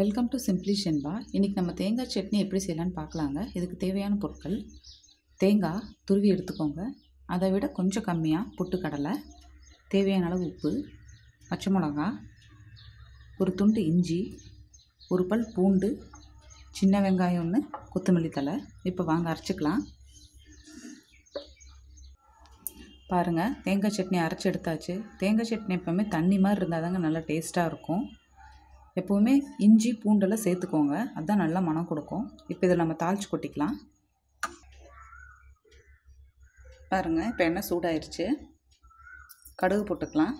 Welcome to simply Shenba இன்றைக்கி நம்ம தேங்காய் சட்னி எப்படி செய்யலான்னு பார்க்கலாங்க. இதுக்கு தேவையான பொருட்கள் தேங்காய் துருவி எடுத்துக்கோங்க. அதை விட கொஞ்சம் கம்மியாக பொட்டுக்கடலை தேவையான அளவு உப்பு பச்சை மிளகா ஒரு துண்டு இஞ்சி ஒரு பல் பூண்டு சின்ன வெங்காயம் ஒன்று கொத்தமல்லி தழை. இப்போ வாங்க அரைச்சிக்கலாம். பாருங்கள் தேங்காய் சட்னி அரைச்சி எடுத்தாச்சு. தேங்காய் சட்னி எப்போவுமே தண்ணி மாதிரி இருந்தால் தாங்க நல்லா டேஸ்ட்டாக இருக்கும். எப்போவுமே இஞ்சி பூண்டெல்லாம் சேர்த்துக்கோங்க. அதுதான் நல்லா மனம் கொடுக்கும். இப்போ இதில் நம்ம தாளித்து கொட்டிக்கலாம். பாருங்கள் இப்போ எண்ணெய் சூடாயிருச்சு. கடுகு போட்டுக்கலாம்.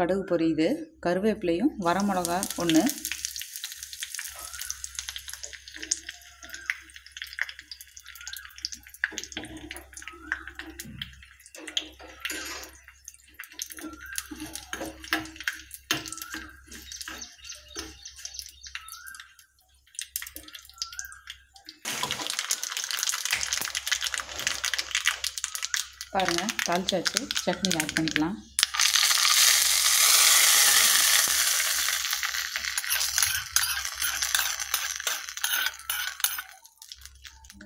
கடுகு பொரியுது. கருவேப்பிலையும் வரமிளகா ஒன்று பாருங்கள் தாளிச்சாச்சு சட்னி ஆட் பண்ணிக்கலாம்.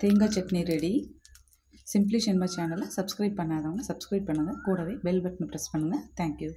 தேங்காய் சட்னி ரெடி சிம்ப்ளி சென்மா சேனலை சப்ஸ்கிரைப் பண்ணாதவங்க சப்ஸ்கிரைப் பண்ணுங்கள் கூடவே பெல் பட்டனை ப்ரெஸ் பண்ணுங்கள் தேங்க்யூ